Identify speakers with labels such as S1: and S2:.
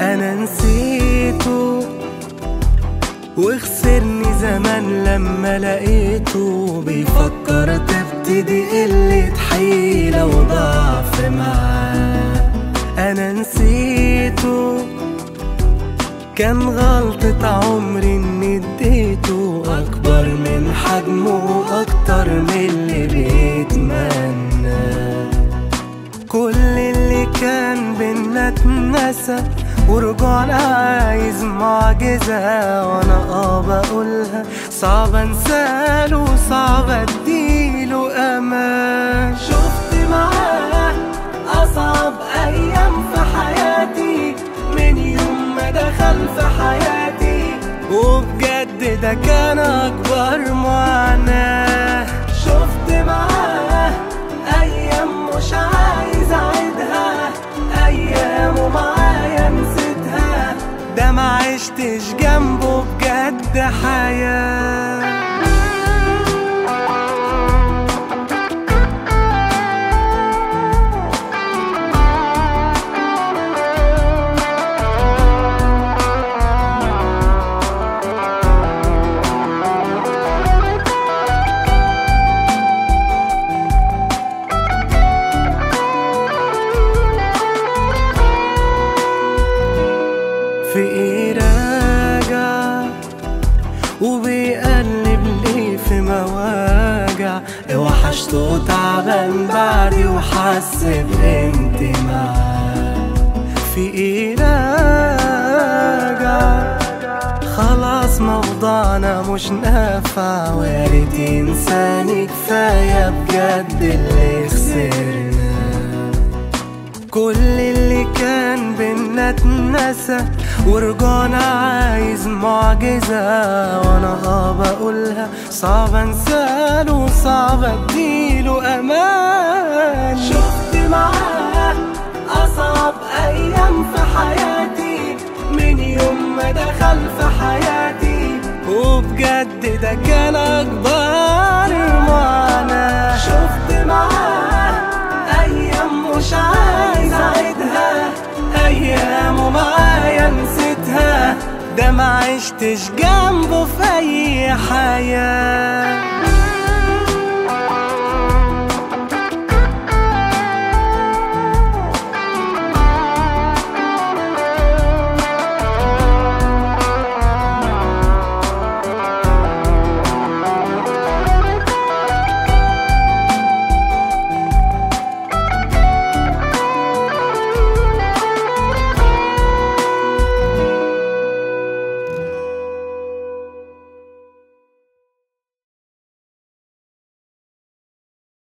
S1: أنا نسيته وخسرني زمان لما لقيته بيفكر تبتدي قلة حيلة وضعف معاه. أنا نسيته. كان غلطة عمري إني اديته أكبر من حجمه وأكتر من اللي بيتمنى. كل اللي كان بينا اتنسى ورجعنا عايز معجزة وأنا آه بقولها صعب أنساله صعب أديله أمان شفت معاه أصعب أيام في حياتي. من يوم ما دخل في حياتي. وبجد ده كان أكبر معاناة. عشتش جنبه بجد حياة. وبيقلب لي في مواجع. وحشته تعبان بعدي وحس معاه. في إيه راجع خلاص موضوعنا مش نافع. ويا ريت ينساني كفاية بجد اللي خسرنا كل اللي كان بينا اتنسى. ورجعنا عايز معجزة وأنا آه بقولها. صعب أنساله صعب أديله أمان. ده ما عشتش جنبه في أي حياة.